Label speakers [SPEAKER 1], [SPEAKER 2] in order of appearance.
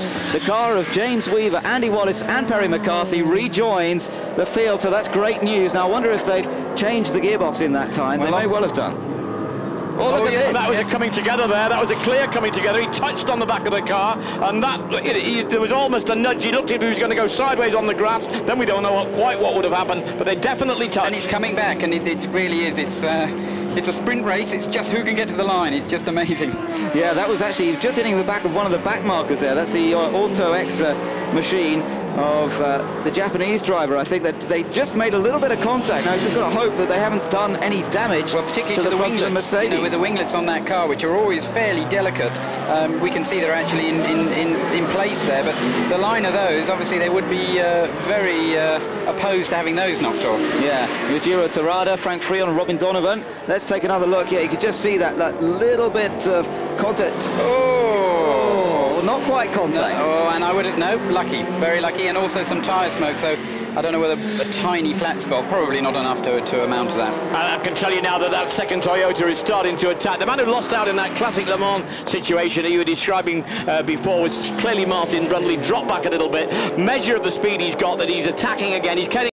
[SPEAKER 1] out. The car of James Weaver, Andy Wallace and Perry McCarthy rejoins the field, so that's great news. Now I wonder if they've changed the gearbox in that time.
[SPEAKER 2] Well,
[SPEAKER 1] they may well have done. Oh, look
[SPEAKER 2] Oh,
[SPEAKER 1] at
[SPEAKER 2] yes,
[SPEAKER 1] this.
[SPEAKER 3] That was
[SPEAKER 2] Yes.
[SPEAKER 3] a coming together there. That was a clear coming together. He touched on the back of the car, and that it, he, there was almost a nudge. He looked as if he was going to go sideways on the grass. Then we don't know what, quite what would have happened, but they definitely touched.
[SPEAKER 2] And he's coming back, and it, it really is. It's uh, it's a sprint race. It's just who can get to the line. It's just amazing.
[SPEAKER 1] Yeah, that was actually, he was just hitting the back of one of the back markers there. That's the uh, Autoexe uh, machine of uh, the Japanese driver. I think that they just made a little bit of contact. Now, just got to hope that they haven't done any damage
[SPEAKER 2] Well, particularly
[SPEAKER 1] to
[SPEAKER 2] to,
[SPEAKER 1] the,
[SPEAKER 2] the
[SPEAKER 1] front of the
[SPEAKER 2] winglets,
[SPEAKER 1] Mercedes.
[SPEAKER 2] you know, with the winglets on that car, which are always fairly delicate. Um, we can see they're actually in, in, in place there, but the line of those, obviously, they would be uh, very uh, opposed to having those knocked off.
[SPEAKER 1] Yeah, Yujiro Terada, Franck Fréon, and Robin Donovan. Let's take another look. here. you can just see that, that little bit of contact. Oh, not quite
[SPEAKER 2] No,
[SPEAKER 1] contact.
[SPEAKER 2] oh, and I would have, no, lucky, very lucky, and also some tyre smoke, so I don't know whether a tiny flat spot, probably not enough to, to amount to that.
[SPEAKER 3] And I can tell you now that that second Toyota is starting to attack. The man who lost out in that classic Le Mans situation that you were describing uh, before was clearly Martin Brundle. Dropped back a little bit. Measure of the speed he's got that he's attacking again. He's getting